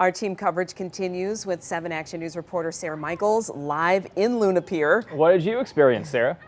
Our team coverage continues with 7 Action News reporter Sarah Michaels live in Luna Pier. What did you experience, Sarah?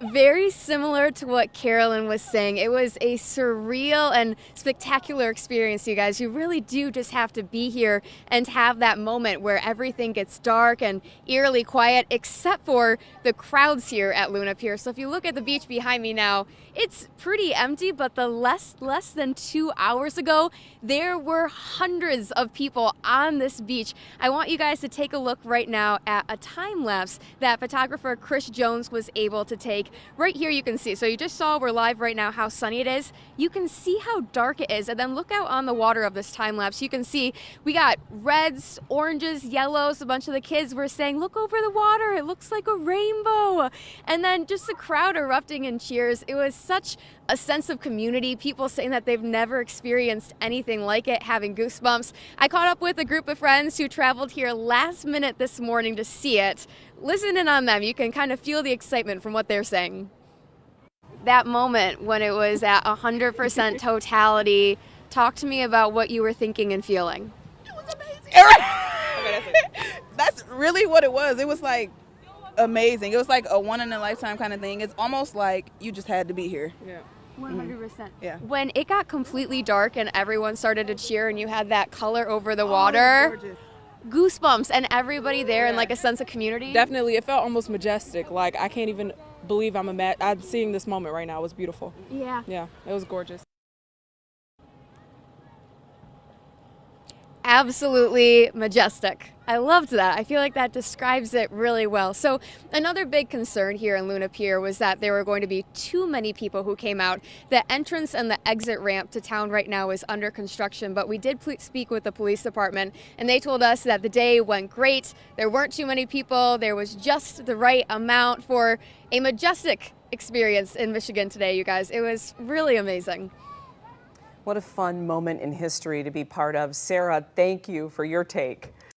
Very similar to what Carolyn was saying. It was a surreal and spectacular experience, you guys. You really do just have to be here and have that moment where everything gets dark and eerily quiet, except for the crowds here at Luna Pier. So if you look at the beach behind me now, it's pretty empty, but the less less than two hours ago, there were hundreds of people on this beach. I want you guys to take a look right now at a time lapse that photographer Chris Jones was able to take Right here you can see, so you just saw we're live right now how sunny it is. You can see how dark it is and then look out on the water of this time lapse. You can see we got reds, oranges, yellows. A bunch of the kids were saying, look over the water, it looks like a rainbow. And then just the crowd erupting in cheers. It was such a sense of community, people saying that they've never experienced anything like it, having goosebumps. I caught up with a group of friends who traveled here last minute this morning to see it. Listen in on them. You can kind of feel the excitement from what they're saying. That moment when it was at 100% totality, talk to me about what you were thinking and feeling. It was amazing. okay, that's, that's really what it was. It was like amazing. It was like a one in a lifetime kind of thing. It's almost like you just had to be here. Yeah. Mm-hmm. 100%. percent Yeah. When it got completely dark and everyone started to cheer and you had that color over the oh, water, oh, goosebumps and everybody there yeah. and like a sense of community. Definitely. It felt almost majestic. Like I can't even believe I'm a mat. I'm seeing this moment right now. It was beautiful. Yeah. Yeah. It was gorgeous. Absolutely majestic. I loved that. I feel like that describes it really well. So, another big concern here in Luna Pier was that there were going to be too many people who came out. The entrance and the exit ramp to town right now is under construction, but we did speak with the police department and they told us that the day went great. There weren't too many people, there was just the right amount for a majestic experience in Michigan today, you guys. It was really amazing. What a fun moment in history to be part of. Sarah, thank you for your take.